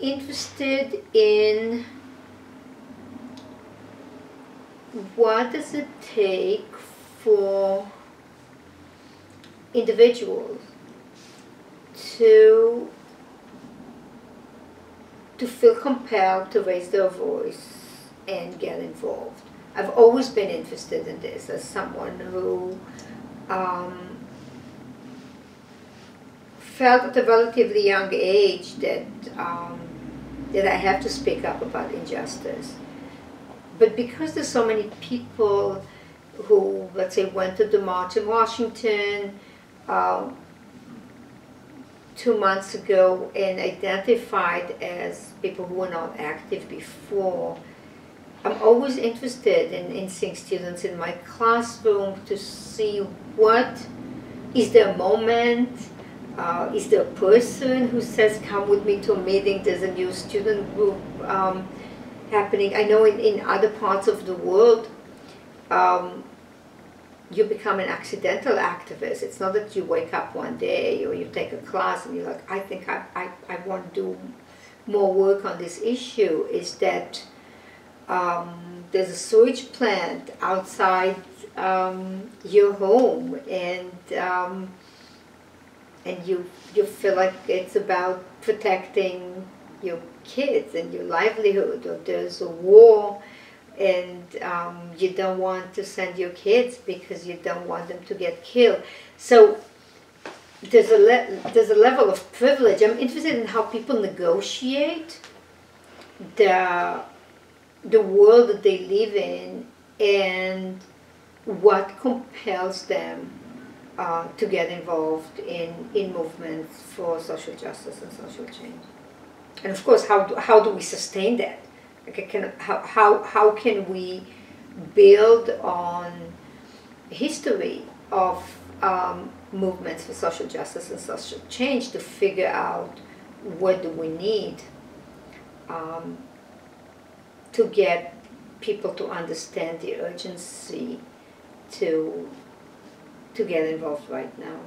interested in what does it take for individuals to to feel compelled to raise their voice and get involved. I've always been interested in this as someone who um, felt at a relatively young age that um, that I have to speak up about injustice. But because there's so many people who, let's say, went to the march in Washington, uh, two months ago and identified as people who were not active before. I'm always interested in, in seeing students in my classroom to see what is there a moment, uh, is there a person who says, come with me to a meeting, there's a new student group um, happening. I know in, in other parts of the world, um, you become an accidental activist. It's not that you wake up one day or you take a class and you're like, I think I, I, I want to do more work on this issue. Is that um, there's a sewage plant outside um, your home and um, and you you feel like it's about protecting your kids and your livelihood or there's a war and um, you don't want to send your kids because you don't want them to get killed. So there's a there's a level of privilege. I'm interested in how people negotiate the the world that they live in and what compels them uh, to get involved in, in movements for social justice and social change. And of course, how do, how do we sustain that? can, how, how, how can we build on history of um, movements for social justice and social change to figure out what do we need um, to get people to understand the urgency to to get involved right now.